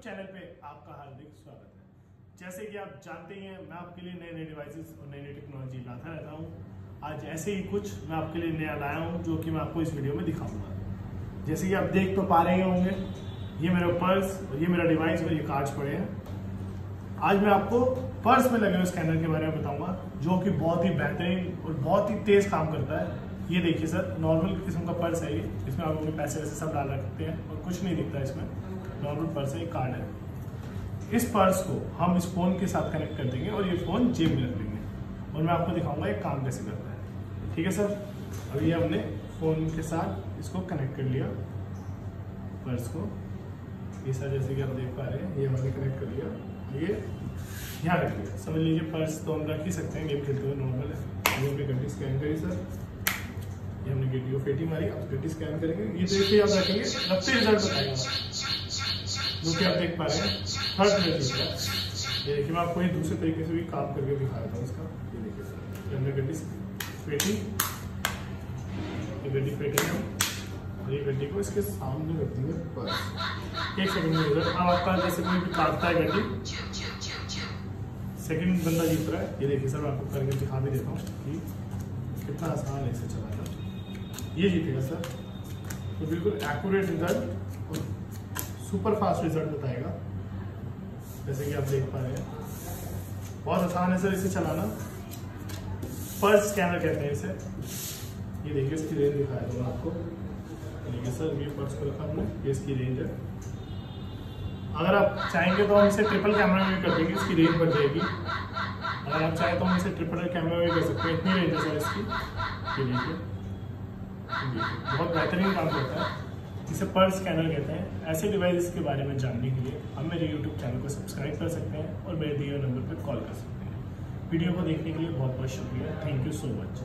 YouTube channel पे आपका हार्दिक स्वागत है। जैसे कि आप जानते ही हैं, मैं आपके लिए नए नए डिवाइसेस और नई नई टेक्नोलॉजी लाता रहता हूँ। आज ऐसे ही कुछ मैं आपके लिए नया लाया हूँ, जो कि मैं आपको इस वीडियो में दिखाऊँगा। जैसे कि आप देख तो पा रहे होंगे, ये मेरा पर्स और ये मेरा डिवाइस और ये कार्ड्स पड़े हैं। आज मैं आपको पर्स में लगे हुए स्कैनर के बारे में बताऊँगा, जो कि बहुत ही बेहतरीन और बहुत ही तेज काम करता है। ये देखिए सर नॉर्मल किस्म का पर्स है ये। इसमें आप अपने पैसे वैसे सब डाल रखते हैं और कुछ नहीं दिखता इसमें। नॉर्मल पर्स है, एक कार्ड है। इस पर्स को हम इस फ़ोन के साथ कनेक्ट कर देंगे और ये फ़ोन जेब में रख लेंगे और मैं आपको दिखाऊँगा ये काम कैसे करता है। ठीक है सर? अभी हमने फ़ोन के साथ इसको कनेक्ट कर लिया, पर्स को। ये सर, जैसे कि आप देख पा रहे हैं, ये हमने कनेक्ट कर लिया। ये यहाँ रख लिया समझ लीजिए पर्स तो हम रख ही सकते हैं गेम खेलते हुए नॉर्मल है। ये हमने घंटी स्कैन करिए सर। ये हमने फेटी मारी आप घंटी स्कैन करेंगे। ये देखिए आप रखेंगे रखते रिज़ल्ट बताएगा जो कि आप देख पा रहे हैं थर्ड प्लेस इसका ये देखिए, मैं आपको ये दूसरे तरीके से भी काम करके दिखा देता हूँ इसका। ये देखिए हमने गड्डी पेटी ये गड्डी है। और ये गड्डी को इसके सामने रख दी है, बस। एक सेकंड में इधर, अब आपका जैसे कोई भी काटता है गड्डी सेकंड बंदा जीत रहा है, ये देखिए सर मैं आपको करके दिखा भी देता हूँ कि कितना आसान है इसे चलाना। ये जीतेगा सर। तो बिल्कुल एक्यूरेट रिज़ल्ट और सुपर फास्ट रिज़ल्ट बताएगा। जैसे कि आप देख पा रहे हैं। बहुत आसान है सर इसे चलाना। पर्स स्कैनर कहते हैं इसे। ये देखिए इसकी रेंज दिखाया था आपको। देखिए सर, ये पर्स को रखा हमने। ये इसकी रेंज है। अगर आप चाहेंगे तो हम इसे ट्रिपल कैमरा में भी कर देंगे, इसकी रेंज बढ़ जाएगी। अगर आप चाहें तो हम इसे ट्रिपल कैमरा में भी कर सकते हैं। इतनी रेंज है सर इसकी। ये देखिए। बहुत बेहतरीन काम करता है, जिसे पर्स स्कैनर कहते हैं। ऐसे डिवाइस के बारे में जानने के लिए हम मेरे यूट्यूब चैनल को सब्सक्राइब कर सकते हैं और मेरे दिए नंबर पर कॉल कर सकते हैं। वीडियो को देखने के लिए बहुत बहुत शुक्रिया। Thank you so much